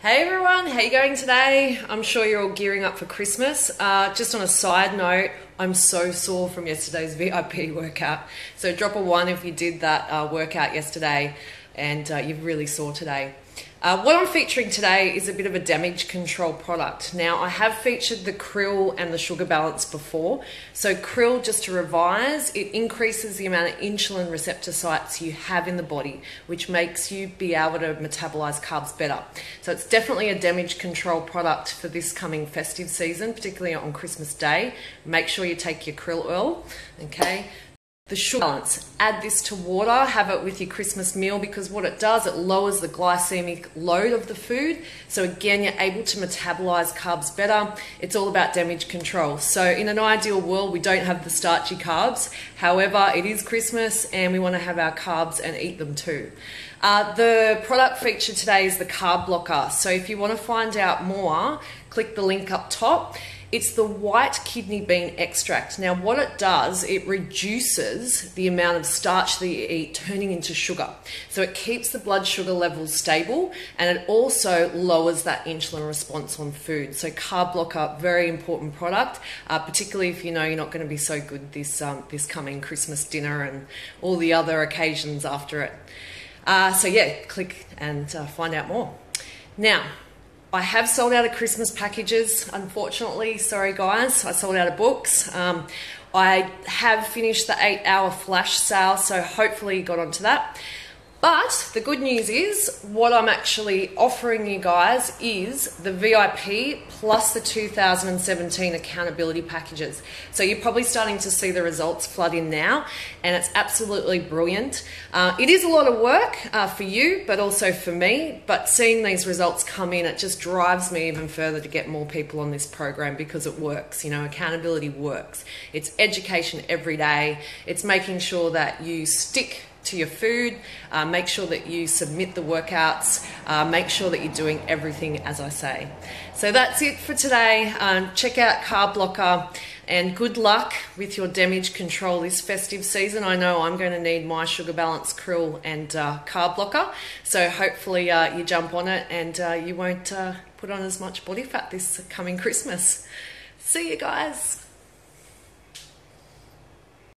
Hey everyone, how you going today? I'm sure you're all gearing up for Christmas. Uh, just on a side note, I'm so sore from yesterday's VIP workout. So drop a one if you did that uh, workout yesterday and uh, you're really sore today. Uh, what I'm featuring today is a bit of a damage control product. Now, I have featured the krill and the sugar balance before. So, krill, just to revise, it increases the amount of insulin receptor sites you have in the body, which makes you be able to metabolize carbs better. So, it's definitely a damage control product for this coming festive season, particularly on Christmas Day. Make sure you take your krill oil, okay? The sugar balance. Add this to water, have it with your Christmas meal because what it does, it lowers the glycemic load of the food. So again, you're able to metabolize carbs better. It's all about damage control. So in an ideal world, we don't have the starchy carbs. However, it is Christmas and we want to have our carbs and eat them too. Uh, the product featured today is the carb blocker. So if you want to find out more, click the link up top. It's the white kidney bean extract. Now, what it does, it reduces the amount of starch that you eat turning into sugar. So it keeps the blood sugar levels stable and it also lowers that insulin response on food. So, carb blocker, very important product, uh, particularly if you know you're not going to be so good this, um, this coming Christmas dinner and all the other occasions after it. Uh, so, yeah, click and uh, find out more. Now, I have sold out of Christmas packages, unfortunately. Sorry, guys. I sold out of books. Um, I have finished the eight hour flash sale, so hopefully you got onto that. But the good news is, what I'm actually offering you guys is the VIP plus the 2017 accountability packages. So you're probably starting to see the results flood in now, and it's absolutely brilliant. Uh, it is a lot of work uh, for you, but also for me. But seeing these results come in, it just drives me even further to get more people on this program because it works. You know, accountability works. It's education every day, it's making sure that you stick to your food. Uh, make sure that you submit the workouts. Uh, make sure that you're doing everything as I say. So that's it for today. Um, check out Carb Blocker and good luck with your damage control this festive season. I know I'm going to need my sugar balance krill and uh, carb blocker. So hopefully uh, you jump on it and uh, you won't uh, put on as much body fat this coming Christmas. See you guys.